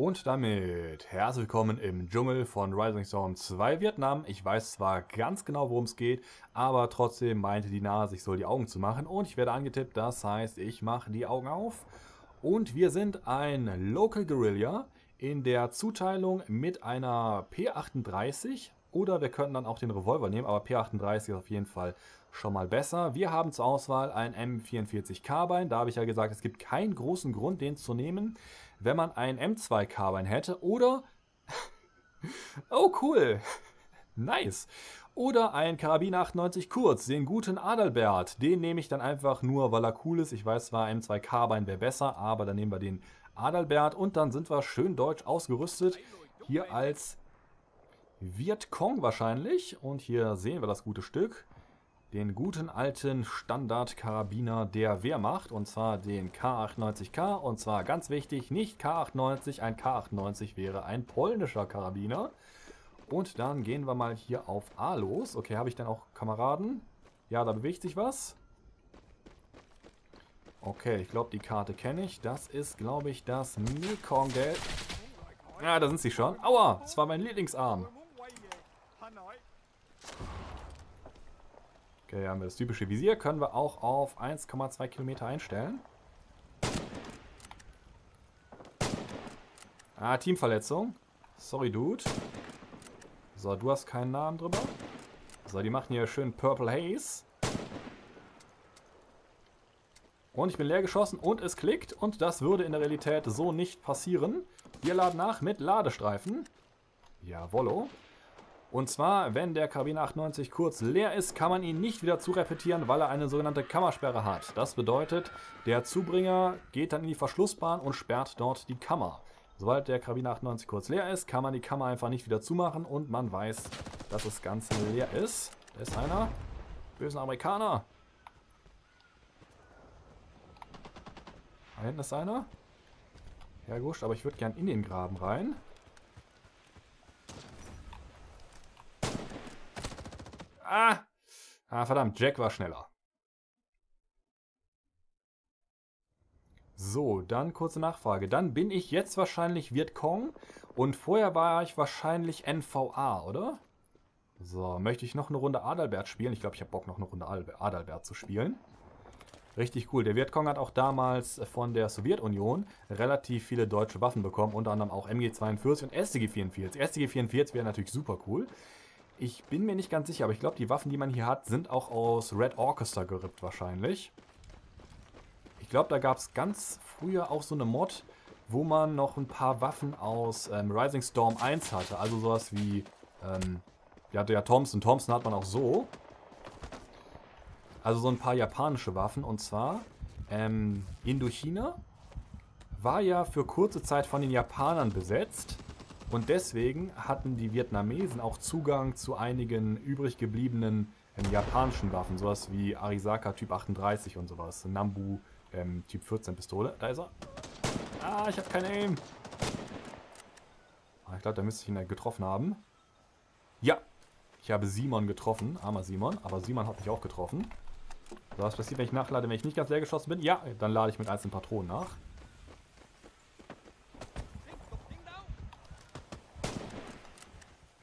Und damit herzlich willkommen im Dschungel von Rising Storm 2 Vietnam. Ich weiß zwar ganz genau, worum es geht, aber trotzdem meinte die Nase, ich soll die Augen zu machen. Und ich werde angetippt, das heißt, ich mache die Augen auf. Und wir sind ein Local Guerilla in der Zuteilung mit einer P38. Oder wir könnten dann auch den Revolver nehmen, aber P38 ist auf jeden Fall schon mal besser. Wir haben zur Auswahl ein M44 Carbine. Da habe ich ja gesagt, es gibt keinen großen Grund, den zu nehmen wenn man ein M2 Carbine hätte oder oh cool, nice. Oder ein Karabiner 98 Kurz, den guten Adalbert. Den nehme ich dann einfach nur, weil er cool ist. Ich weiß zwar, M2 Carbine wäre besser, aber dann nehmen wir den Adalbert und dann sind wir schön deutsch ausgerüstet. Hier als Vietcong wahrscheinlich. Und hier sehen wir das gute Stück den guten alten Standardkarabiner der Wehrmacht und zwar den K98K und zwar ganz wichtig, nicht K98, ein K98 wäre ein polnischer Karabiner. Und dann gehen wir mal hier auf A los. Okay, habe ich dann auch Kameraden? Ja, da bewegt sich was. Okay, ich glaube, die Karte kenne ich. Das ist, glaube ich, das Mekong-Geld. Ja, da sind sie schon. Aua, das war mein Lieblingsarm. Okay, haben wir das typische Visier. Können wir auch auf 1,2 Kilometer einstellen. Ah, Teamverletzung. Sorry, Dude. So, du hast keinen Namen drüber. So, die machen hier schön Purple Haze. Und ich bin leer geschossen und es klickt. Und das würde in der Realität so nicht passieren. Wir laden nach mit Ladestreifen. Jawollo. Und zwar, wenn der Karabiner 98 kurz leer ist, kann man ihn nicht wieder zurepetieren, weil er eine sogenannte Kammersperre hat. Das bedeutet, der Zubringer geht dann in die Verschlussbahn und sperrt dort die Kammer. Sobald der Karabiner 98 kurz leer ist, kann man die Kammer einfach nicht wieder zumachen und man weiß, dass das Ganze leer ist. Da ist einer. Bösen Amerikaner. Da hinten ist einer. Ja, gut, aber ich würde gern in den Graben rein. Ah! Ah, verdammt, Jack war schneller. So, dann kurze Nachfrage. Dann bin ich jetzt wahrscheinlich Vietcong und vorher war ich wahrscheinlich NVA, oder? So, möchte ich noch eine Runde Adalbert spielen? Ich glaube, ich habe Bock, noch eine Runde Adalbert zu spielen. Richtig cool. Der Vietcong hat auch damals von der Sowjetunion relativ viele deutsche Waffen bekommen, unter anderem auch MG42 und STG44. STG44 wäre natürlich super cool. Ich bin mir nicht ganz sicher, aber ich glaube, die Waffen, die man hier hat, sind auch aus Red Orchestra gerippt wahrscheinlich. Ich glaube, da gab es ganz früher auch so eine Mod, wo man noch ein paar Waffen aus ähm, Rising Storm 1 hatte. Also sowas wie, ähm, ja, Thompson. Thompson hat man auch so. Also so ein paar japanische Waffen. Und zwar ähm, Indochina war ja für kurze Zeit von den Japanern besetzt. Und deswegen hatten die Vietnamesen auch Zugang zu einigen übrig gebliebenen ähm, japanischen Waffen, sowas wie Arisaka Typ 38 und sowas, Nambu ähm, Typ 14 Pistole. Da ist er. Ah, ich habe keine Aim. Ah, ich glaube, da müsste ich ihn getroffen haben. Ja, ich habe Simon getroffen, armer Simon, aber Simon hat mich auch getroffen. So, was passiert, wenn ich nachlade, wenn ich nicht ganz leer geschossen bin? Ja, dann lade ich mit einzelnen Patronen nach.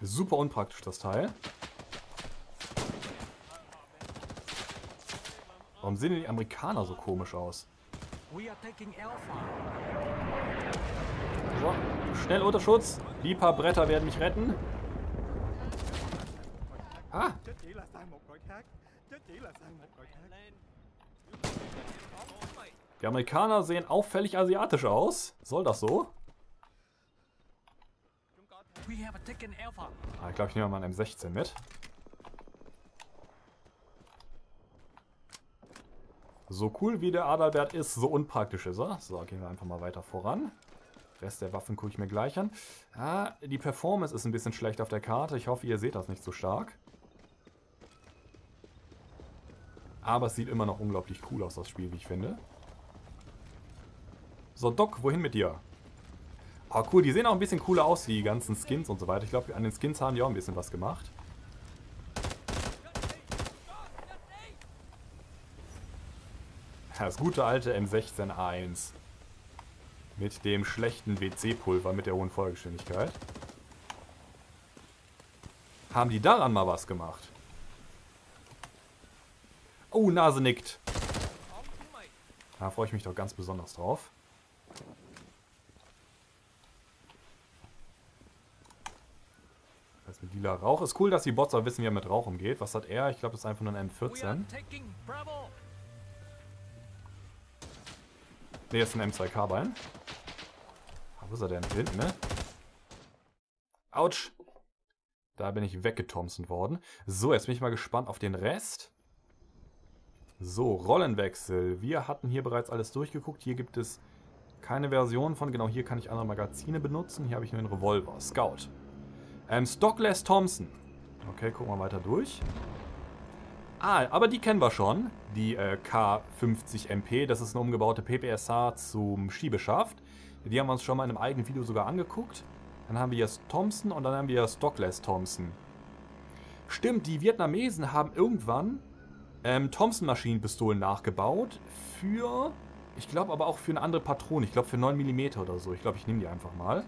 Super unpraktisch, das Teil. Warum sehen die Amerikaner so komisch aus? So, schnell unter Schutz. Die paar Bretter werden mich retten. Ah! Die Amerikaner sehen auffällig asiatisch aus. Soll das so? Ah, ich glaube, ich nehme mal einen M16 mit. So cool wie der Adalbert ist, so unpraktisch ist er. So, gehen wir einfach mal weiter voran. Rest der Waffen gucke ich mir gleich an. Ah, die Performance ist ein bisschen schlecht auf der Karte. Ich hoffe, ihr seht das nicht so stark. Aber es sieht immer noch unglaublich cool aus, das Spiel, wie ich finde. So, Doc, wohin mit dir? Oh cool, die sehen auch ein bisschen cooler aus, die ganzen Skins und so weiter. Ich glaube, an den Skins haben die auch ein bisschen was gemacht. Das gute alte M16A1. Mit dem schlechten WC-Pulver mit der hohen Feuergeschwindigkeit. Haben die daran mal was gemacht? Oh, Nase nickt. Da freue ich mich doch ganz besonders drauf. Das mit lila Rauch. Ist cool, dass die Bots auch wissen, wie er mit Rauch umgeht. Was hat er? Ich glaube, das ist einfach nur ein M14. Ne, das ist ein M2-Carbine. Wo ist er denn? Hinten, ne? Autsch! Da bin ich weggetomsen worden. So, jetzt bin ich mal gespannt auf den Rest. So, Rollenwechsel. Wir hatten hier bereits alles durchgeguckt. Hier gibt es keine Version von. Genau, hier kann ich andere Magazine benutzen. Hier habe ich nur einen Revolver. Scout. Ähm, Stockless Thompson. Okay, gucken wir weiter durch. Ah, aber die kennen wir schon. Die äh, K50 MP. Das ist eine umgebaute PPSH zum Schiebeschaft. Die haben wir uns schon mal in einem eigenen Video sogar angeguckt. Dann haben wir hier Thompson und dann haben wir Stockless Thompson. Stimmt, die Vietnamesen haben irgendwann ähm, Thompson-Maschinenpistolen nachgebaut für, ich glaube aber auch für eine andere Patrone. Ich glaube für 9 mm oder so. Ich glaube, ich nehme die einfach mal.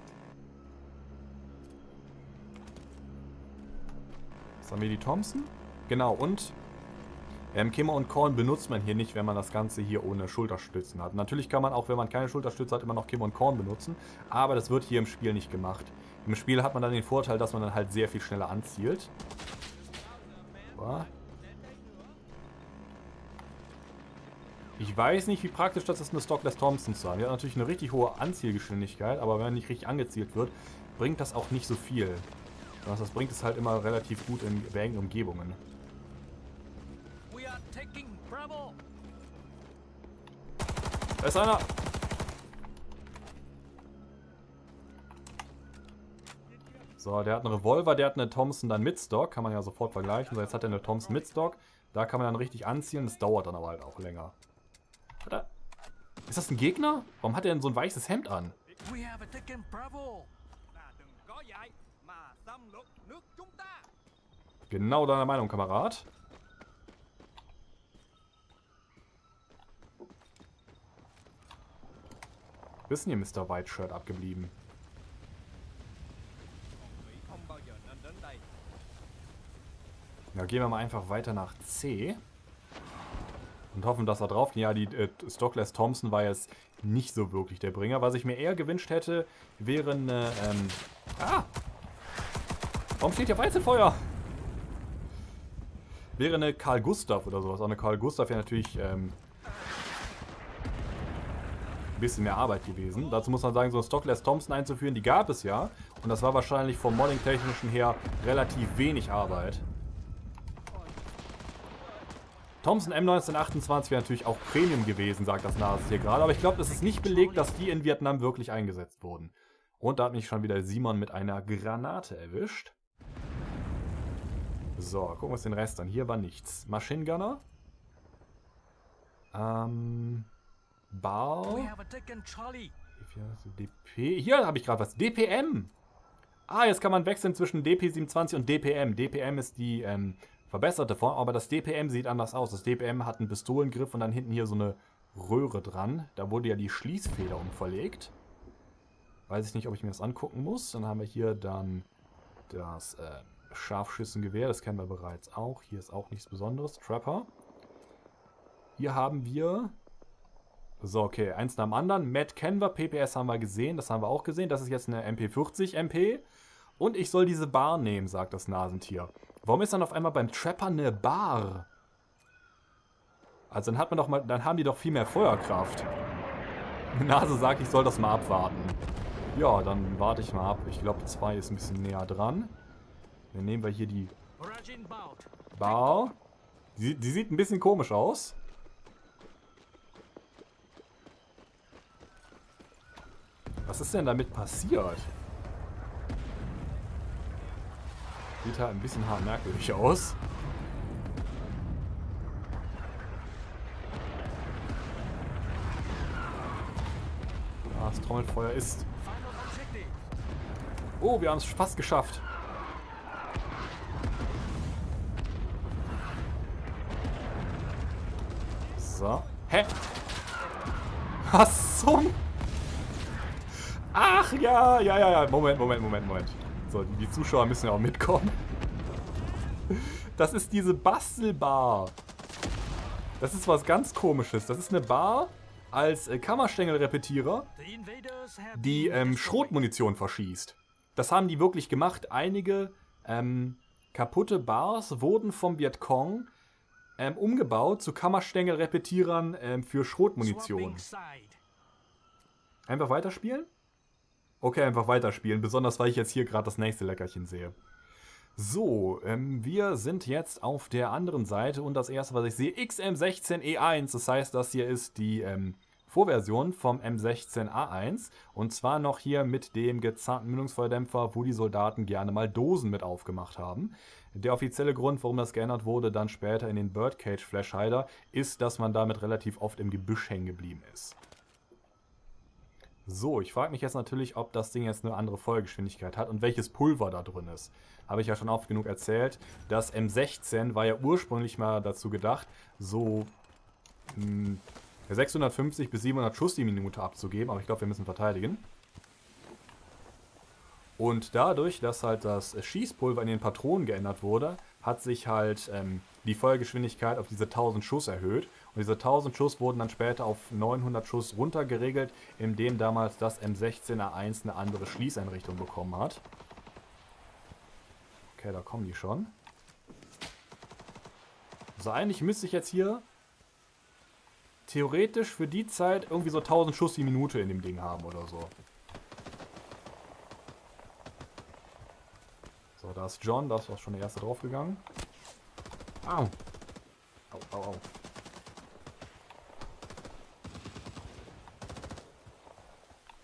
Was haben wir die Thompson? Genau, und ähm, Kimmer und Korn benutzt man hier nicht, wenn man das Ganze hier ohne Schulterstützen hat. Natürlich kann man auch, wenn man keine Schulterstütze hat, immer noch Kimmer und Korn benutzen, aber das wird hier im Spiel nicht gemacht. Im Spiel hat man dann den Vorteil, dass man dann halt sehr viel schneller anzielt. So. Ich weiß nicht, wie praktisch das ist, eine Stockless Thompson zu haben. Die hat natürlich eine richtig hohe Anzielgeschwindigkeit, aber wenn nicht richtig angezielt wird, bringt das auch nicht so viel. Das bringt es halt immer relativ gut in engen Umgebungen. Da ist einer! So, der hat einen Revolver, der hat eine Thompson dann mit Stock, kann man ja sofort vergleichen. So, jetzt hat er eine Thompson mit Stock. Da kann man dann richtig anziehen, das dauert dann aber halt auch länger. Er... Ist das ein Gegner? Warum hat er denn so ein weißes Hemd an? Genau deiner Meinung, Kamerad. Wissen hier Mr. White Shirt abgeblieben? Ja, gehen wir mal einfach weiter nach C. Und hoffen, dass er drauf Ja, die äh, Stockless Thompson war jetzt nicht so wirklich der Bringer. Was ich mir eher gewünscht hätte, wäre eine... Ähm ah! Warum steht hier Weizenfeuer? Wäre eine Karl Gustav oder sowas. Auch eine Karl Gustav wäre natürlich ähm, ein bisschen mehr Arbeit gewesen. Dazu muss man sagen, so eine Stockless Thompson einzuführen, die gab es ja. Und das war wahrscheinlich vom Modding-Technischen her relativ wenig Arbeit. Thompson M1928 wäre natürlich auch Premium gewesen, sagt das Nasus hier gerade. Aber ich glaube, es ist nicht belegt, dass die in Vietnam wirklich eingesetzt wurden. Und da hat mich schon wieder Simon mit einer Granate erwischt. So, gucken wir uns den Rest an. Hier war nichts. Machine Gunner. Ähm... Bau. DP. Hier habe ich gerade was. DPM. Ah, jetzt kann man wechseln zwischen DP27 und DPM. DPM ist die ähm, verbesserte Form, aber das DPM sieht anders aus. Das DPM hat einen Pistolengriff und dann hinten hier so eine Röhre dran. Da wurde ja die Schließfeder umverlegt. Weiß ich nicht, ob ich mir das angucken muss. Dann haben wir hier dann das äh, Scharfschützengewehr. Das kennen wir bereits auch. Hier ist auch nichts Besonderes. Trapper. Hier haben wir... So, okay. Eins nach dem anderen. Matt kennen wir. PPS haben wir gesehen. Das haben wir auch gesehen. Das ist jetzt eine MP40 MP. Und ich soll diese Bar nehmen, sagt das Nasentier. Warum ist dann auf einmal beim Trapper eine Bar? Also dann hat man doch mal, dann haben die doch viel mehr Feuerkraft. Nase sagt, ich soll das mal abwarten. Ja, dann warte ich mal ab. Ich glaube, zwei ist ein bisschen näher dran. Dann nehmen wir hier die Bar. Die, die sieht ein bisschen komisch aus. Was ist denn damit passiert? Sieht halt ein bisschen hart merkwürdig aus. Ah, das Trommelfeuer ist. Oh, wir haben es fast geschafft. So. Hä? Was zum... Ach, ja, ja, ja, ja. Moment, Moment, Moment, Moment. So, die Zuschauer müssen ja auch mitkommen. Das ist diese Bastelbar. Das ist was ganz komisches. Das ist eine Bar als äh, Kammerstängelrepetierer, die ähm, Schrotmunition verschießt. Das haben die wirklich gemacht. Einige ähm, kaputte Bars wurden vom Vietcong ähm, umgebaut zu Kammerstängelrepetierern ähm, für Schrotmunition. Einfach weiterspielen? Okay, einfach weiterspielen. Besonders, weil ich jetzt hier gerade das nächste Leckerchen sehe. So, ähm, wir sind jetzt auf der anderen Seite und das erste, was ich sehe, XM16E1. Das heißt, das hier ist die ähm, Vorversion vom M16A1 und zwar noch hier mit dem gezahnten Mündungsfeuerdämpfer, wo die Soldaten gerne mal Dosen mit aufgemacht haben. Der offizielle Grund, warum das geändert wurde, dann später in den Birdcage Flashhider, ist, dass man damit relativ oft im Gebüsch hängen geblieben ist. So, ich frage mich jetzt natürlich, ob das Ding jetzt eine andere Feuergeschwindigkeit hat und welches Pulver da drin ist. Habe ich ja schon oft genug erzählt. Das M16 war ja ursprünglich mal dazu gedacht, so mh, hm, 650 bis 700 Schuss die Minute abzugeben, aber ich glaube, wir müssen verteidigen. Und dadurch, dass halt das Schießpulver in den Patronen geändert wurde, hat sich halt ähm, die Feuergeschwindigkeit auf diese 1000 Schuss erhöht. Und diese 1000 Schuss wurden dann später auf 900 Schuss runtergeregelt, indem damals das M16A1 eine andere Schließeinrichtung bekommen hat. Okay, da kommen die schon. So, eigentlich müsste ich jetzt hier theoretisch für die Zeit irgendwie so 1000 Schuss die Minute in dem Ding haben oder so. So, da ist John, da ist schon der erste draufgegangen. Au. Au, au, au.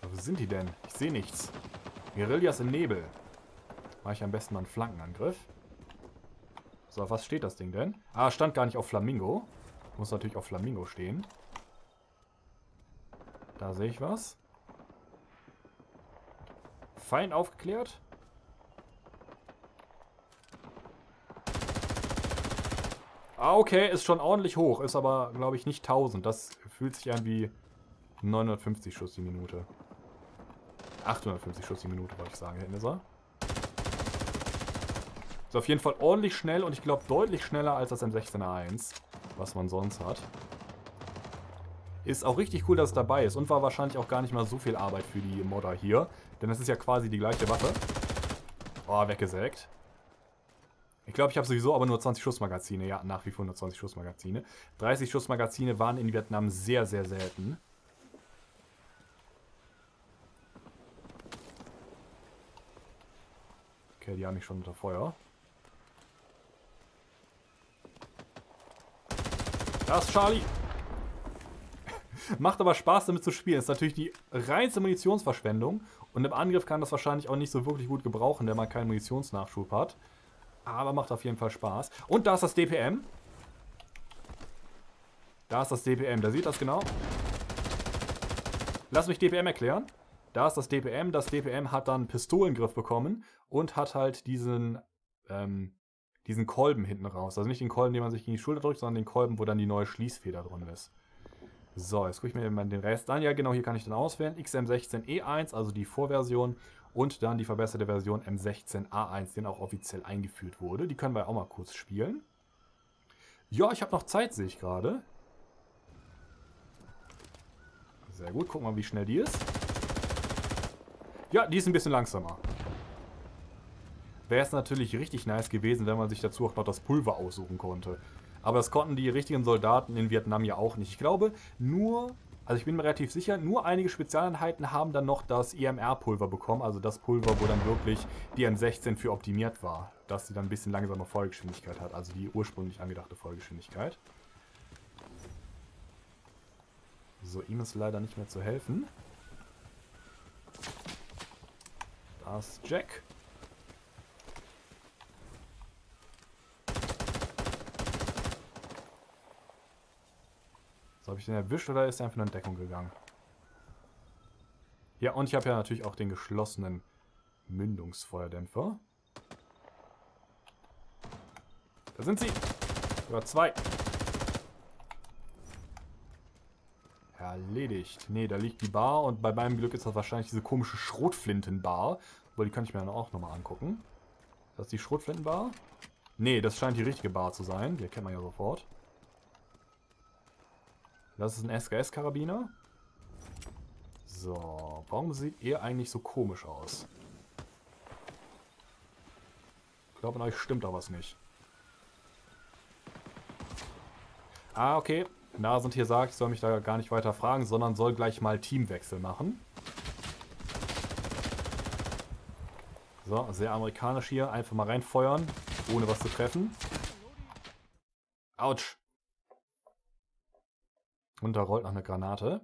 Wo sind die denn? Ich sehe nichts. Guerillas im Nebel. Mache ich am besten mal einen Flankenangriff. So, auf was steht das Ding denn? Ah, stand gar nicht auf Flamingo. Muss natürlich auf Flamingo stehen. Da sehe ich was. Fein aufgeklärt. Ah, okay, ist schon ordentlich hoch. Ist aber, glaube ich, nicht 1000. Das fühlt sich an wie 950 Schuss die Minute. 850 Schuss die Minute, wollte ich sagen. Hinten ist er. Ist auf jeden Fall ordentlich schnell und ich glaube deutlich schneller als das M16A1, was man sonst hat. Ist auch richtig cool, dass es dabei ist und war wahrscheinlich auch gar nicht mal so viel Arbeit für die Modder hier. Denn das ist ja quasi die gleiche Waffe. Oh, weggesägt. Ich glaube, ich habe sowieso aber nur 20 Schussmagazine. Ja, nach wie vor nur 20 Schussmagazine. 30 Schussmagazine waren in Vietnam sehr, sehr selten. Okay, die haben mich schon unter Feuer. Das ist Charlie. Macht aber Spaß damit zu spielen. Ist natürlich die reinste Munitionsverschwendung. Und im Angriff kann das wahrscheinlich auch nicht so wirklich gut gebrauchen, der man keinen Munitionsnachschub hat. Aber macht auf jeden Fall Spaß. Und da ist das DPM. Da ist das DPM. Da sieht das genau. Lass mich DPM erklären. Da ist das DPM. Das DPM hat dann Pistolengriff bekommen und hat halt diesen, ähm, diesen Kolben hinten raus. Also nicht den Kolben, den man sich gegen die Schulter drückt, sondern den Kolben, wo dann die neue Schließfeder drin ist. So, jetzt gucke ich mir den Rest an. Ja, genau, hier kann ich dann auswählen. XM16E1, also die Vorversion und dann die verbesserte Version M16A1, den auch offiziell eingeführt wurde. Die können wir auch mal kurz spielen. Ja, ich habe noch Zeit, sehe ich gerade. Sehr gut, gucken wir mal, wie schnell die ist. Ja, die ist ein bisschen langsamer. Wäre es natürlich richtig nice gewesen, wenn man sich dazu auch noch das Pulver aussuchen konnte. Aber das konnten die richtigen Soldaten in Vietnam ja auch nicht. Ich glaube, nur also ich bin mir relativ sicher, nur einige Spezialeinheiten haben dann noch das EMR-Pulver bekommen, also das Pulver, wo dann wirklich die M16 für optimiert war, dass sie dann ein bisschen langsamer Vollgeschwindigkeit hat, also die ursprünglich angedachte Vollgeschwindigkeit. So, ihm ist leider nicht mehr zu helfen. Da ist Jack. So, habe ich den erwischt oder ist er einfach in Deckung gegangen? Ja, und ich habe ja natürlich auch den geschlossenen Mündungsfeuerdämpfer. Da sind sie. Über zwei. Erledigt. Ne, da liegt die Bar und bei meinem Glück ist das wahrscheinlich diese komische Schrotflintenbar. Obwohl, die kann ich mir dann auch nochmal angucken. Ist das die Schrotflintenbar? Ne, das scheint die richtige Bar zu sein. Die erkennt man ja sofort. Das ist ein SKS-Karabiner. So, warum sieht ihr eigentlich so komisch aus? Ich glaube, an euch stimmt da was nicht. Ah, okay. Nasend hier sagt, ich soll mich da gar nicht weiter fragen, sondern soll gleich mal Teamwechsel machen. So, sehr amerikanisch hier. Einfach mal reinfeuern, ohne was zu treffen. Autsch. Und da rollt noch eine Granate.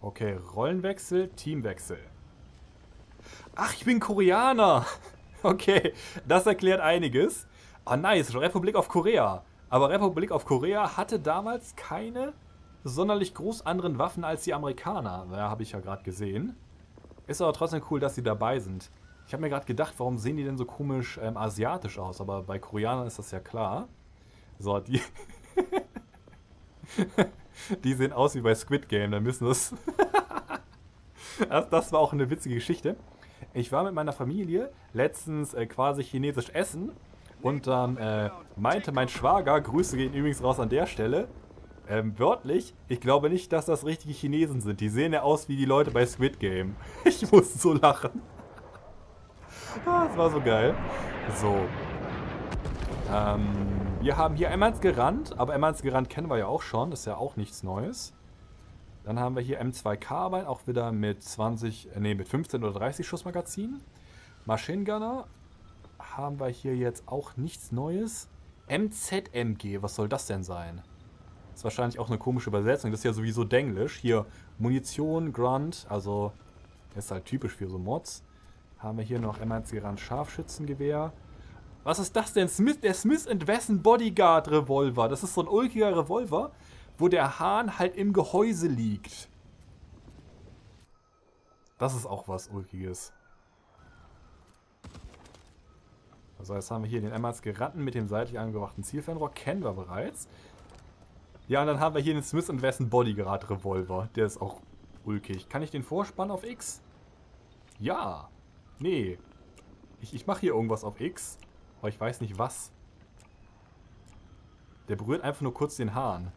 Okay, Rollenwechsel, Teamwechsel. Ach, ich bin Koreaner. Okay, das erklärt einiges. Ah, oh, nice, Republik auf Korea. Aber Republik auf Korea hatte damals keine sonderlich groß anderen Waffen als die Amerikaner. Ja, habe ich ja gerade gesehen. Ist aber trotzdem cool, dass sie dabei sind. Ich habe mir gerade gedacht, warum sehen die denn so komisch ähm, asiatisch aus? Aber bei Koreanern ist das ja klar. So, die... die sehen aus wie bei Squid Game, da müssen das... das... das war auch eine witzige Geschichte. Ich war mit meiner Familie letztens äh, quasi chinesisch essen und dann äh, meinte mein Schwager, Grüße gehen übrigens raus an der Stelle, ähm, wörtlich, ich glaube nicht, dass das richtige Chinesen sind. Die sehen ja aus wie die Leute bei Squid Game. Ich musste so lachen. ah, das war so geil. So. Ähm, wir haben hier Emmans gerannt, aber Emmans gerannt kennen wir ja auch schon. Das ist ja auch nichts Neues. Dann haben wir hier M2 Carbine, auch wieder mit 20, äh, nee, mit 15 oder 30 Schussmagazin. Machine Gunner haben wir hier jetzt auch nichts Neues. MZMG, was soll das denn sein? Ist wahrscheinlich auch eine komische Übersetzung. Das ist ja sowieso Denglisch. Hier Munition, Grunt, also ist halt typisch für so Mods. Haben wir hier noch M1 Garant Scharfschützengewehr. Was ist das denn? Smith, der Smith Wesson Bodyguard Revolver. Das ist so ein ulkiger Revolver wo der Hahn halt im Gehäuse liegt. Das ist auch was Ulkiges. Also jetzt haben wir hier den MHSG Ratten mit dem seitlich angebrachten Zielfernrohr. Kennen wir bereits. Ja, und dann haben wir hier den Smith Wesson Bodyguard Revolver. Der ist auch ulkig. Kann ich den vorspannen auf X? Ja. Nee. Ich, ich mache hier irgendwas auf X. Aber ich weiß nicht was. Der berührt einfach nur kurz den Hahn.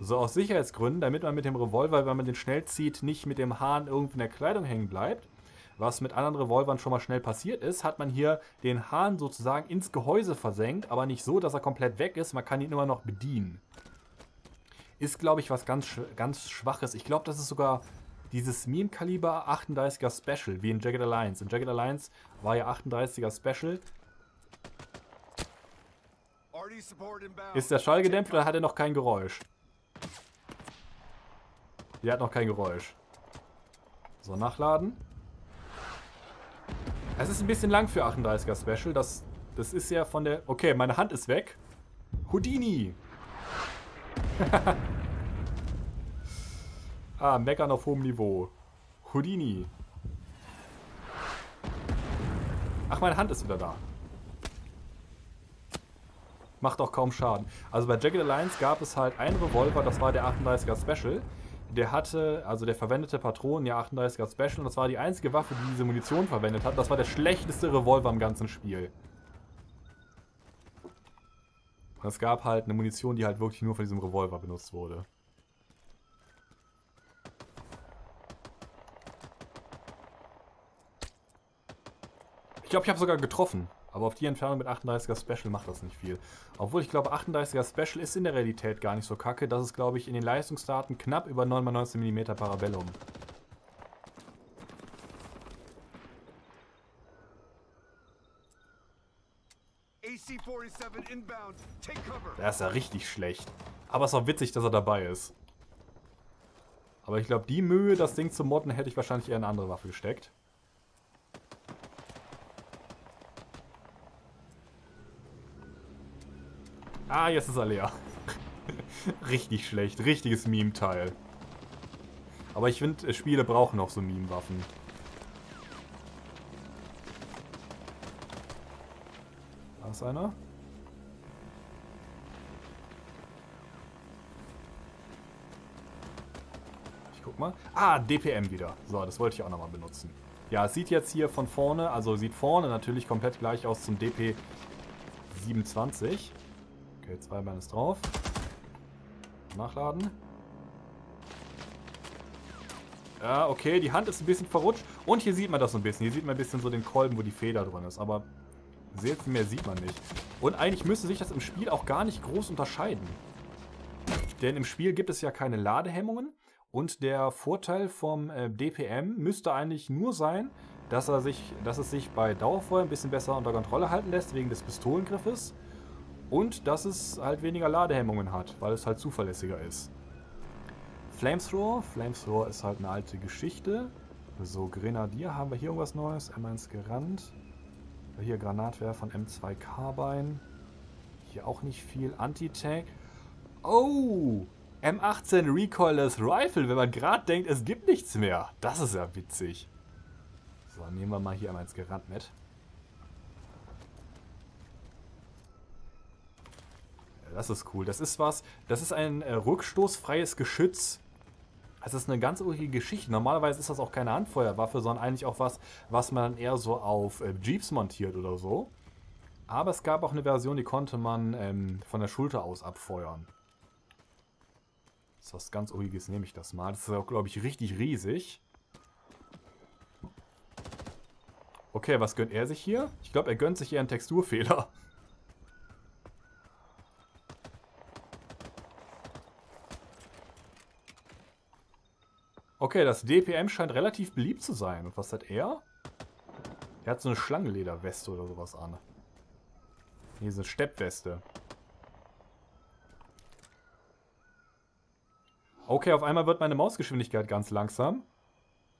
So aus Sicherheitsgründen, damit man mit dem Revolver, wenn man den schnell zieht, nicht mit dem Hahn irgendwie in der Kleidung hängen bleibt, was mit anderen Revolvern schon mal schnell passiert ist, hat man hier den Hahn sozusagen ins Gehäuse versenkt, aber nicht so, dass er komplett weg ist, man kann ihn immer noch bedienen. Ist, glaube ich, was ganz, ganz Schwaches. Ich glaube, das ist sogar dieses Meme-Kaliber 38er Special, wie in Jagged Alliance. In Jagged Alliance war ja 38er Special. Ist der Schall gedämpft oder hat er noch kein Geräusch? Die hat noch kein Geräusch. So, nachladen. Es ist ein bisschen lang für 38er Special. Das, das ist ja von der... Okay, meine Hand ist weg. Houdini. ah, meckern auf hohem Niveau. Houdini. Ach, meine Hand ist wieder da. Macht auch kaum Schaden. Also bei Jagged Alliance gab es halt einen Revolver, das war der 38er Special der hatte, also der verwendete Patronen, ja 38er Special, und das war die einzige Waffe, die diese Munition verwendet hat. Das war der schlechteste Revolver im ganzen Spiel. Es gab halt eine Munition, die halt wirklich nur von diesem Revolver benutzt wurde. Glaube, ich habe sogar getroffen. Aber auf die Entfernung mit 38er Special macht das nicht viel. Obwohl ich glaube, 38er Special ist in der Realität gar nicht so kacke. Das ist, glaube ich, in den Leistungsdaten knapp über 9x19 mm Parabellum. Der ist ja richtig schlecht. Aber es ist auch witzig, dass er dabei ist. Aber ich glaube, die Mühe, das Ding zu modden, hätte ich wahrscheinlich eher in eine andere Waffe gesteckt. Ah, jetzt ist er leer. Richtig schlecht. Richtiges Meme-Teil. Aber ich finde, Spiele brauchen auch so Meme-Waffen. Da ist einer. guck mal. Ah, DPM wieder. So, das wollte ich auch nochmal benutzen. Ja, es sieht jetzt hier von vorne, also sieht vorne natürlich komplett gleich aus zum DP27. Okay, zwei Beine ist drauf. Nachladen. Ja, okay, die Hand ist ein bisschen verrutscht. Und hier sieht man das so ein bisschen. Hier sieht man ein bisschen so den Kolben, wo die Feder drin ist. Aber sehr viel mehr sieht man nicht. Und eigentlich müsste sich das im Spiel auch gar nicht groß unterscheiden. Denn im Spiel gibt es ja keine Ladehemmungen. Und der Vorteil vom äh, DPM müsste eigentlich nur sein, dass, er sich, dass es sich bei Dauerfeuer ein bisschen besser unter Kontrolle halten lässt, wegen des Pistolengriffes. Und dass es halt weniger Ladehemmungen hat, weil es halt zuverlässiger ist. Flamethrower. Flamethrower ist halt eine alte Geschichte. So, Grenadier. Haben wir hier irgendwas Neues? M1 gerannt. Hier Granatwerfer von M2 Carbine. Hier auch nicht viel. Anti-Tank. Oh! M18 Recoilless Rifle, wenn man gerade denkt, es gibt nichts mehr. Das ist ja witzig. So, nehmen wir mal hier einmal ins Gerannt mit. Das ist cool. Das ist was, das ist ein äh, rückstoßfreies Geschütz. Das ist eine ganz urige Geschichte. Normalerweise ist das auch keine Handfeuerwaffe, sondern eigentlich auch was, was man eher so auf äh, Jeeps montiert oder so. Aber es gab auch eine Version, die konnte man ähm, von der Schulter aus abfeuern. Das ist was ganz Uriges, nehme ich das mal. Das ist auch, glaube ich, richtig riesig. Okay, was gönnt er sich hier? Ich glaube, er gönnt sich hier einen Texturfehler. Okay, das DPM scheint relativ beliebt zu sein. Und was hat er? Er hat so eine Schlangenlederweste oder sowas an. Hier ist eine Steppweste. Okay, auf einmal wird meine Mausgeschwindigkeit ganz langsam.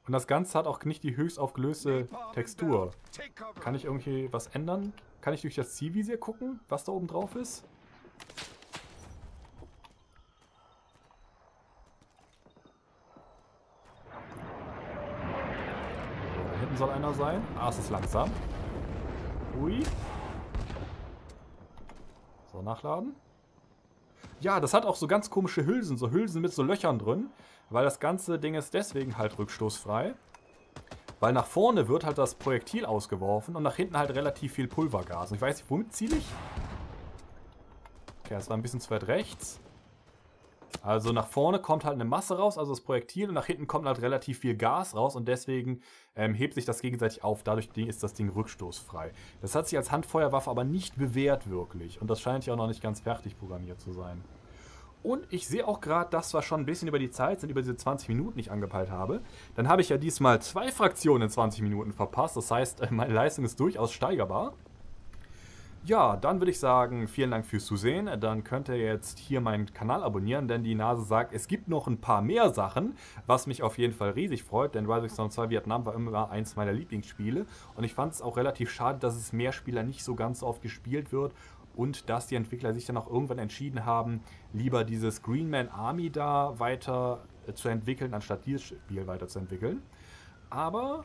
Und das Ganze hat auch nicht die höchst aufgelöste Textur. Kann ich irgendwie was ändern? Kann ich durch das Zielvisier gucken, was da oben drauf ist? Sein. Ah, es ist langsam. Ui. So, nachladen. Ja, das hat auch so ganz komische Hülsen. So Hülsen mit so Löchern drin. Weil das ganze Ding ist deswegen halt rückstoßfrei. Weil nach vorne wird halt das Projektil ausgeworfen und nach hinten halt relativ viel Pulvergas. Und ich weiß nicht, womit ziele ich? Okay, das war ein bisschen zu weit rechts. Also nach vorne kommt halt eine Masse raus, also das Projektil, und nach hinten kommt halt relativ viel Gas raus und deswegen ähm, hebt sich das gegenseitig auf. Dadurch ist das Ding rückstoßfrei. Das hat sich als Handfeuerwaffe aber nicht bewährt wirklich und das scheint ja auch noch nicht ganz fertig programmiert zu sein. Und ich sehe auch gerade, dass wir schon ein bisschen über die Zeit sind, über diese 20 Minuten, die ich angepeilt habe. Dann habe ich ja diesmal zwei Fraktionen in 20 Minuten verpasst. Das heißt, meine Leistung ist durchaus steigerbar. Ja, dann würde ich sagen, vielen Dank fürs Zusehen. Dann könnt ihr jetzt hier meinen Kanal abonnieren, denn die Nase sagt, es gibt noch ein paar mehr Sachen, was mich auf jeden Fall riesig freut, denn Rising Storm 2 Vietnam war immer eins meiner Lieblingsspiele und ich fand es auch relativ schade, dass es Mehrspieler nicht so ganz oft gespielt wird und dass die Entwickler sich dann auch irgendwann entschieden haben, lieber dieses Green Man Army da weiter zu entwickeln, anstatt dieses Spiel weiterzuentwickeln. Aber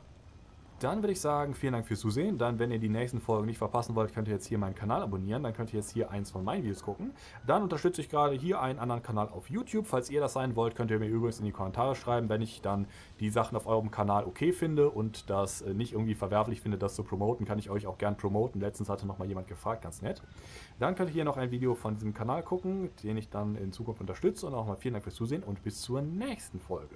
dann würde ich sagen, vielen Dank fürs Zusehen. Dann, wenn ihr die nächsten Folgen nicht verpassen wollt, könnt ihr jetzt hier meinen Kanal abonnieren. Dann könnt ihr jetzt hier eins von meinen Videos gucken. Dann unterstütze ich gerade hier einen anderen Kanal auf YouTube. Falls ihr das sein wollt, könnt ihr mir übrigens in die Kommentare schreiben, wenn ich dann die Sachen auf eurem Kanal okay finde und das äh, nicht irgendwie verwerflich finde, das zu promoten, kann ich euch auch gern promoten. Letztens hatte noch mal jemand gefragt, ganz nett. Dann könnt ihr hier noch ein Video von diesem Kanal gucken, den ich dann in Zukunft unterstütze. Und auch mal vielen Dank fürs Zusehen und bis zur nächsten Folge.